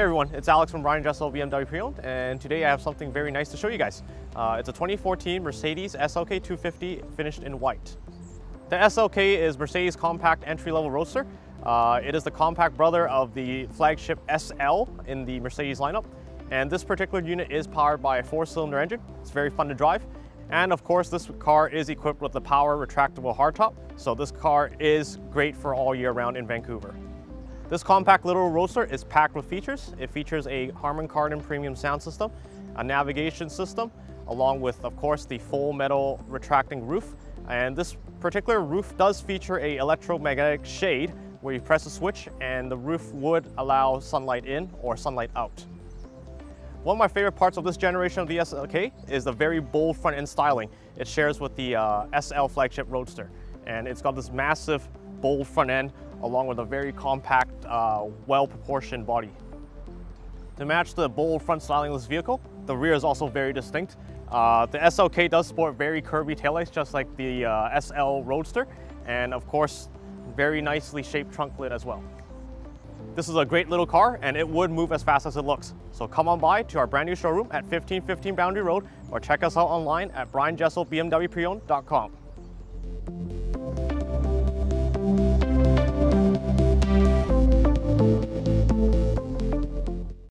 everyone, it's Alex from Brian Jessel BMW Pre-Owned, and today I have something very nice to show you guys. Uh, it's a 2014 Mercedes SLK 250 finished in white. The SLK is Mercedes' compact entry-level roadster. Uh, it is the compact brother of the flagship SL in the Mercedes lineup, and this particular unit is powered by a four-cylinder engine. It's very fun to drive, and of course this car is equipped with the power retractable hardtop, so this car is great for all year round in Vancouver. This compact little roadster is packed with features. It features a Harman Kardon premium sound system, a navigation system, along with, of course, the full metal retracting roof. And this particular roof does feature a electromagnetic shade where you press a switch and the roof would allow sunlight in or sunlight out. One of my favorite parts of this generation of the SLK is the very bold front end styling it shares with the uh, SL flagship Roadster. And it's got this massive bold front end along with a very compact, uh, well-proportioned body. To match the bold front styling of this vehicle, the rear is also very distinct. Uh, the SLK does sport very curvy taillights just like the uh, SL Roadster, and of course, very nicely shaped trunk lid as well. This is a great little car and it would move as fast as it looks. So come on by to our brand new showroom at 1515 Boundary Road or check us out online at brianjesselbmwpreowned.com.